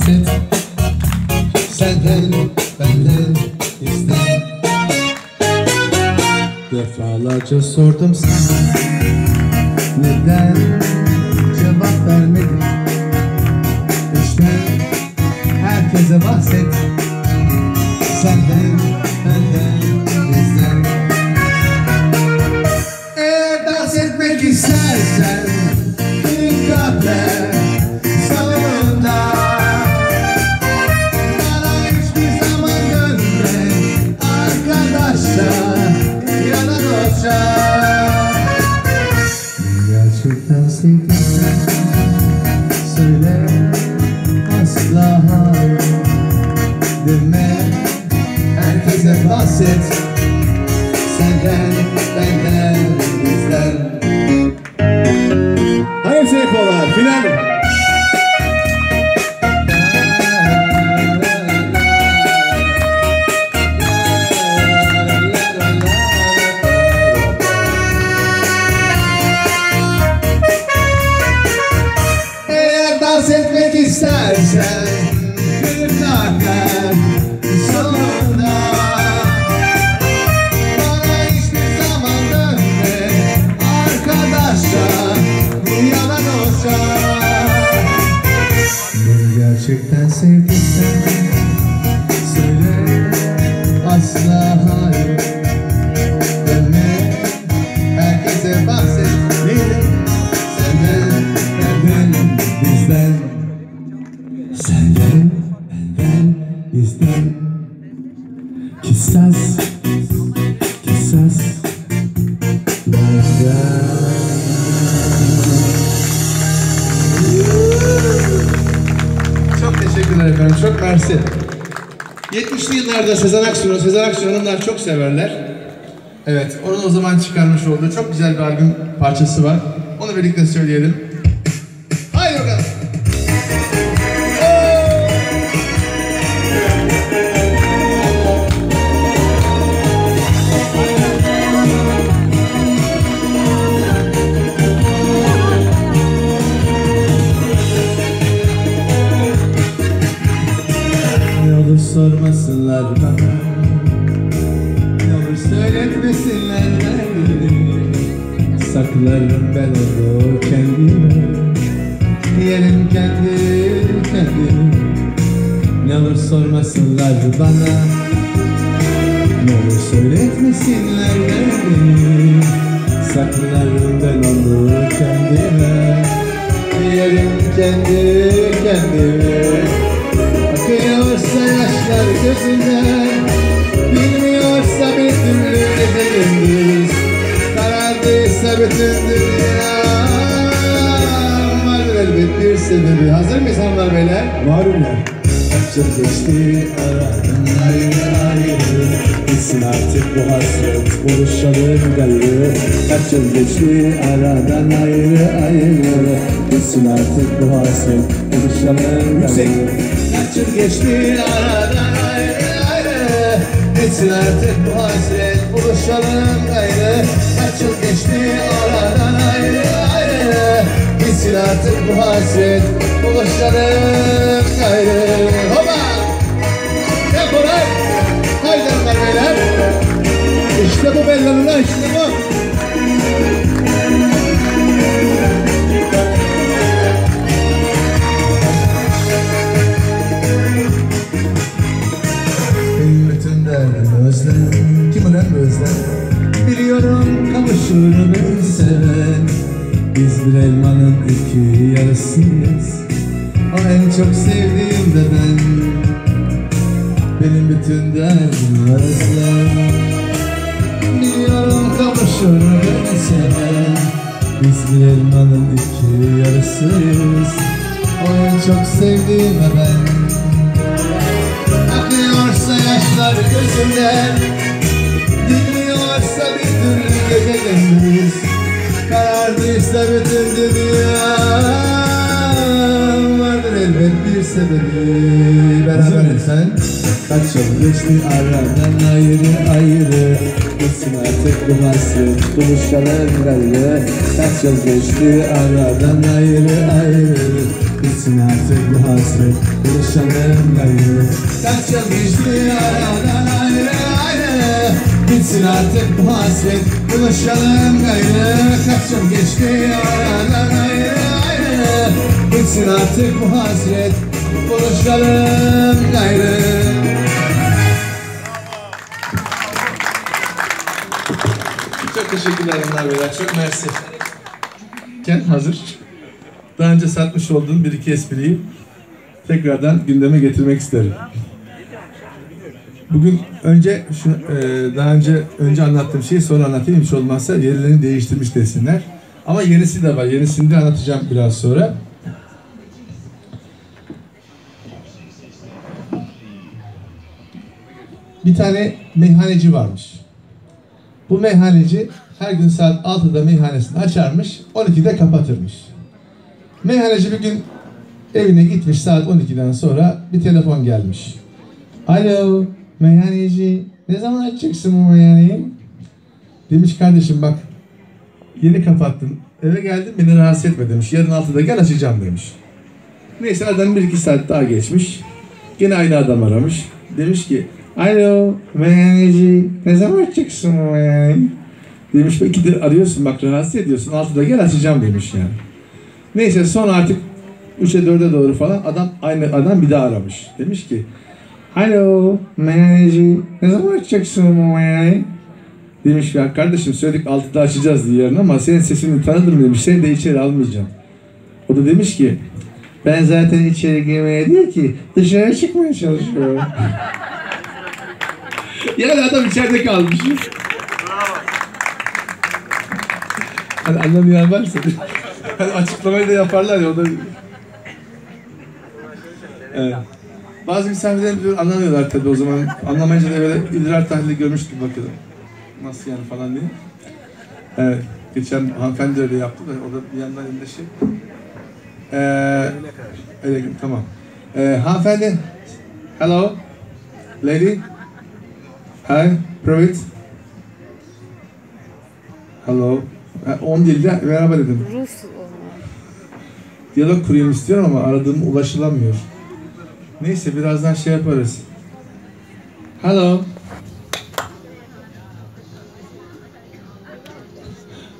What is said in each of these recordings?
bahset Senden, benden, bizden Defalarca sordum sana Neden Thank you. Bahset Senden, benden, bizden Senden, benden, bizden Kissas, kissas Benden Çok teşekkürler efendim, çok mersi. 70'li yıllarda Sezen Aksu'nu, Sezen Aksu hanımlar çok severler. Evet, onun o zaman çıkarmış olduğu çok güzel bir albüm parçası var. Onu birlikte söyleyelim. Yerim kendi kendimi Ne olur sormasınlar bana. Ne olur söyletmesinler derdini Saklarım ben onu kendime. Yerim kendi kendimi Akıyorsa yaşlar gözünden. Bilmiyorsa bir türlü gündüz Karardıysa bütün dünya bir sebebi Hazır mıyız hanımlar beyler? Malum ya. Geçti aradan ayrı ayrı Bitsin artık bu hasret, buluşalım gayrı. Kaç yıl geçti aradan ayrı ayrı. Bitsin artık bu hasret, buluşalım gayrı. Kaç yıl geçti aradan ayrı ayrı artık bu hasret buluşalım gayrı Kaç yıl geçti aradan Bitsin artık bu hasret buluşalım gayrı Hopa! Tempolar! Haydi hanımlar beyler! İşte bu bellanına işte bir elmanın iki yarısıyız O en çok sevdiğim de ben Benim bütün derdim özlem Biliyorum kavuşur beni seven. Biz bir elmanın iki yarısıyız. O en çok sevdiğim de ben Akıyorsa yaşlar gözümden Bütün dünya Vardır elbet bir sebebi. Beraber sen Kaç yıl geçti aradan ayrı ayrı. Bitsin artık bu hasret buluşalım gayrı Kaç yıl geçti aradan ayrı ayrı. Bitsin artık bu hasret. Buluşalım gayrı Kaç yıl geçti aradan ayrı ayrı Bitsin artık bu hasret Buluşalım gayrı Kaç yıl geçti aradan ayrı ayrı Bitsin artık bu hasret Buluşalım gayrı Çok teşekkürler Enver Beyler. Çok mersi. Ken hazır. Daha önce satmış olduğum bir iki espriyi tekrardan gündeme getirmek isterim. Bugün önce şu, e, daha önce önce anlattığım şeyi sonra anlatayım hiç olmazsa yerlerini değiştirmiş desinler. Ama yenisi de var. Yenisini de anlatacağım biraz sonra. Bir tane meyhaneci varmış. Bu meyhaneci her gün saat 6'da meyhanesini açarmış, 12'de kapatırmış. Meyhaneci bir gün evine gitmiş saat 12'den sonra bir telefon gelmiş. Alo, meyhaneci, ne zaman açacaksın bu meyhaneyi? Demiş kardeşim bak, yeni kapattım, eve geldim beni rahatsız etme demiş. Yarın 6'da gel açacağım demiş. Neyse aradan bir iki saat daha geçmiş. Gene aynı adam aramış. Demiş ki Alo meyhaneci ne zaman açacaksın bu meyhaneyi? Demiş belki de arıyorsun bak rahatsız ediyorsun. Altıda gel açacağım demiş yani. Neyse sonra artık 3'e 4'e doğru falan adam aynı adam bir daha aramış. Demiş ki Alo meyhaneci ne zaman açacaksın meyhaneyi? Demiş ya kardeşim söyledik 6'da açacağız diye yarın ama senin sesini tanıdım demiş. Seni de içeri almayacağım. O da demiş ki ben zaten içeri girmeye değil ki dışarı çıkmaya çalışıyorum. yani adam içeride kalmış. Hani anlamayan varsa hani açıklamayı da yaparlar ya o da Evet. Bazı misafirler diyor, anlamıyorlar tabii o zaman. Anlamayınca da böyle idrar tahlili görmüş gibi bakıyorlar. Nasıl yani falan diye. Evet. Geçen hanımefendi öyle yaptı da o da bir yandan elinde şey. Ee, öyle, tamam. Ee, hanımefendi. Hello. Lady. Hi. Private. Hello. Ha, on dilde merhaba dedim. Rus. Diyalog kurayım istiyorum ama aradığım ulaşılamıyor. Neyse birazdan şey yaparız. Hello.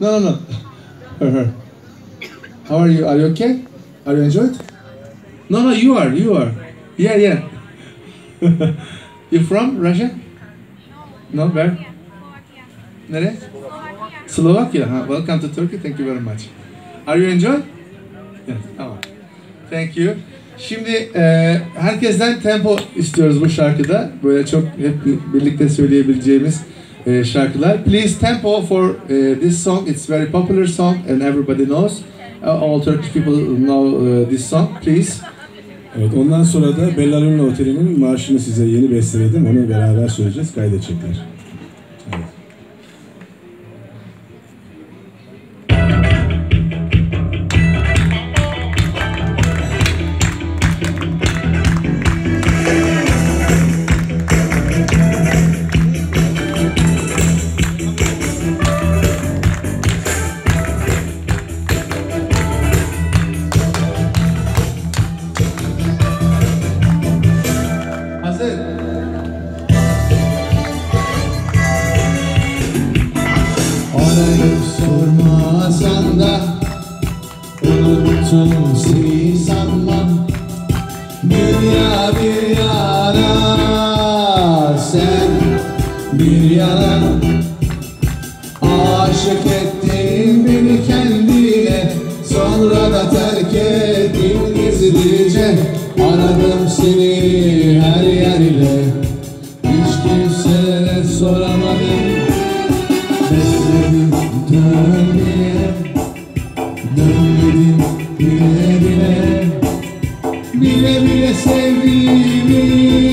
No, no, no. How are you? Are you okay? Are you enjoyed? No, no, you are, you are. Yeah, yeah. you from Russia? No, where? Nereye? Slovakia. Huh? Welcome to Turkey. Thank you very much. Are you enjoyed? Evet, tamam. Thank you. Şimdi e, herkesten tempo istiyoruz bu şarkıda. Böyle çok hep birlikte söyleyebileceğimiz e, şarkılar. Please tempo for e, this song. It's very popular song and everybody knows. Uh, all Turkish people know uh, this song. Please. Evet, ondan sonra da Bellaluna Oteli'nin marşını size yeni besteledim. Onu beraber söyleyeceğiz. Kaydedecekler. Sormasan da Unuttum seni baby me.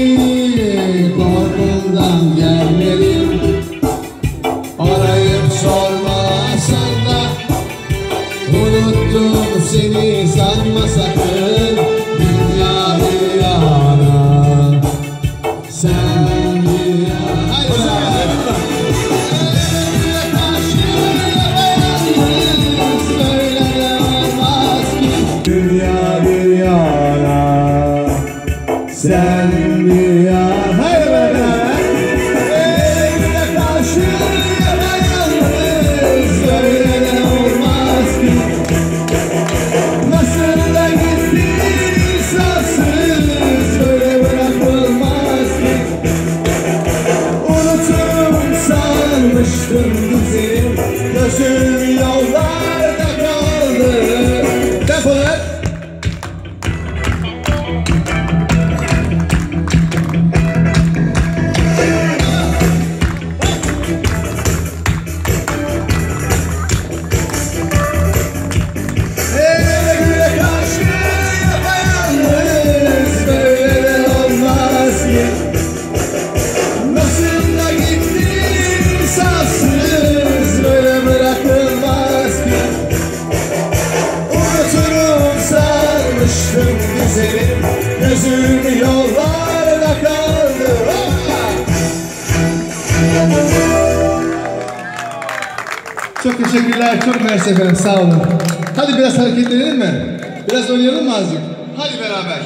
severim Gözün yollarda kaldı Çok teşekkürler, çok mersi efendim, sağ olun. Hadi biraz hareketlenelim mi? Biraz oynayalım mı azıcık? Hadi beraber.